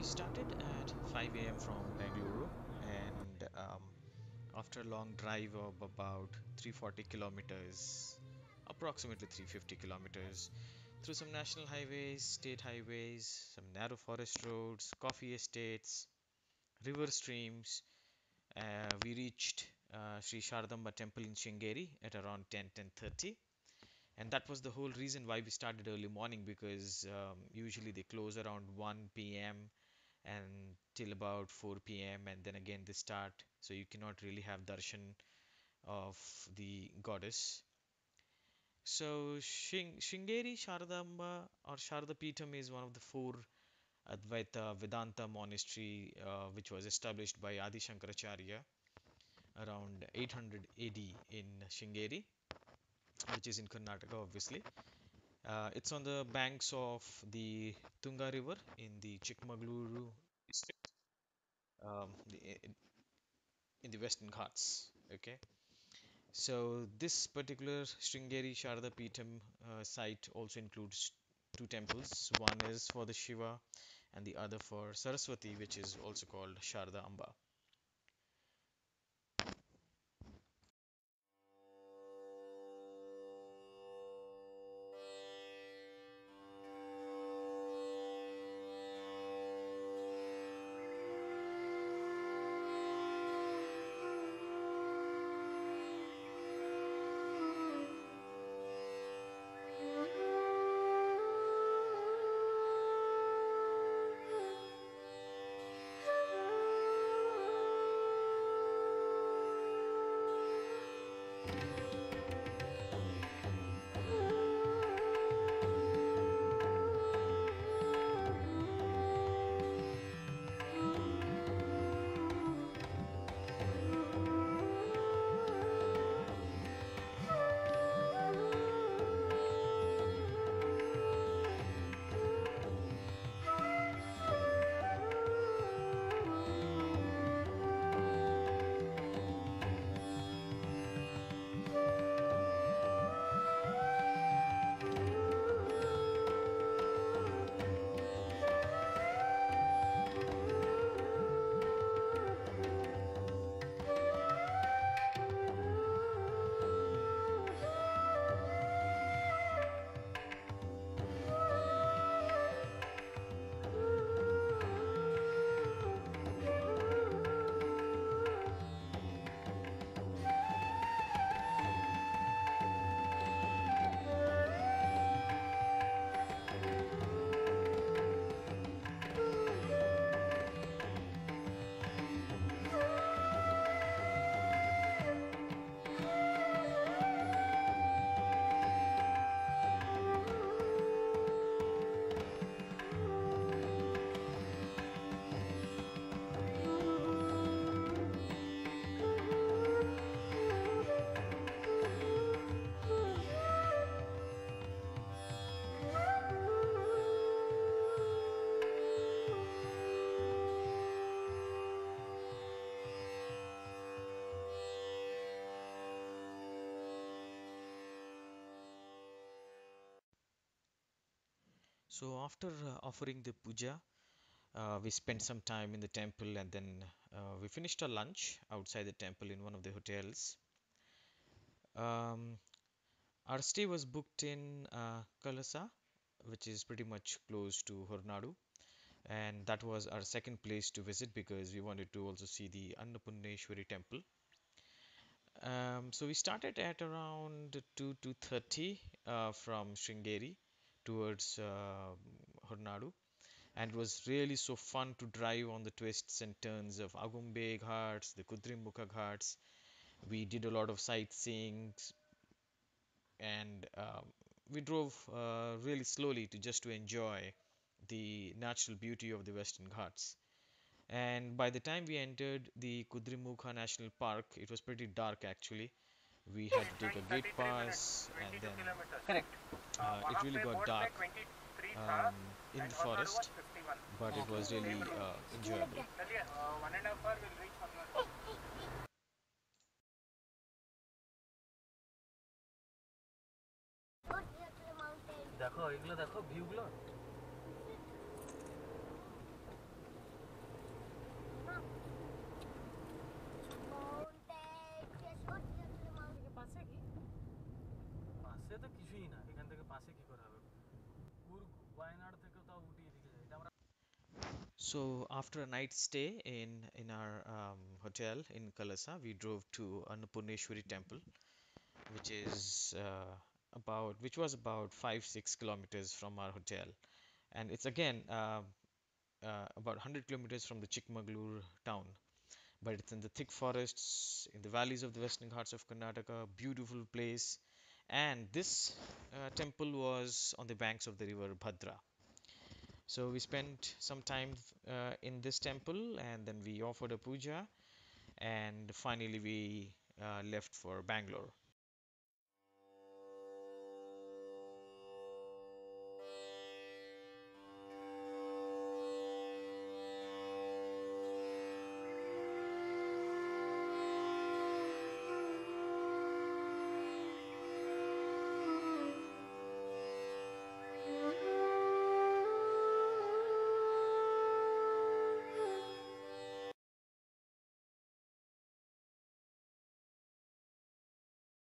we started at 5 a.m. from Bengaluru, and um, after a long drive of about 340 kilometers, approximately 350 kilometers, through some national highways, state highways, some narrow forest roads, coffee estates, river streams, uh, we reached uh, Sri Shardamba temple in Shringeri at around 10 10:30 and that was the whole reason why we started early morning because um, usually they close around 1 p.m. and till about 4 p.m. and then again they start so you cannot really have darshan of the goddess so Shing- Shringeri Sharadamba or Sharada is one of the four Advaita Vedanta monastery uh, which was established by Adi Shankaracharya around 800 AD in Shringeri which is in Karnataka obviously Uh, it's on the banks of the Tunga River in the Chikmagaluru district, um, the, in, the Western Ghats. Okay, so this particular Sringeri Sharada Peetham uh, site also includes two temples. One is for the Shiva, and the other for Saraswati, which is also called Sharada Amba. So after uh, offering the puja, uh, we spent some time in the temple and then uh, we finished our lunch outside the temple in one of the hotels. Um, our stay was booked in uh, Kalasa, which is pretty much close to Hornadu, and that was our second place to visit because we wanted to also see the Annapurneshwari temple. Um, so we started at around 2 to 30 uh, from Sringeri towards uh, Hornadu and it was really so fun to drive on the twists and turns of Agumbe Ghats, the Kudrimukha Ghats. We did a lot of sightseeing and um, we drove uh, really slowly to just to enjoy the natural beauty of the Western Ghats. And by the time we entered the Kudrimukha National Park, it was pretty dark actually. We had to take a gate pass and then Correct uh, it really got dark um, in the forest, but it was really uh, enjoyable. one and a half hour will reach Honwar. দেখো এগুলো দেখো ভিউগুলো সে তো কিছুই না এখান থেকে পাশে করে হবে? থেকে উঠি যায় এটা আমরা So after a night stay in in our um, hotel in Kalasa, we drove to Annapurneshwari temple, which is uh, about which was about five six kilometers from our hotel, and it's again uh, uh, about 100 kilometers from the Chikmagalur town, but it's in the thick forests in the valleys of the Western Ghats of Karnataka. Beautiful place, and this uh, temple was on the banks of the river Bhadra. So we spent some time uh, in this temple and then we offered a puja and finally we uh, left for Bangalore.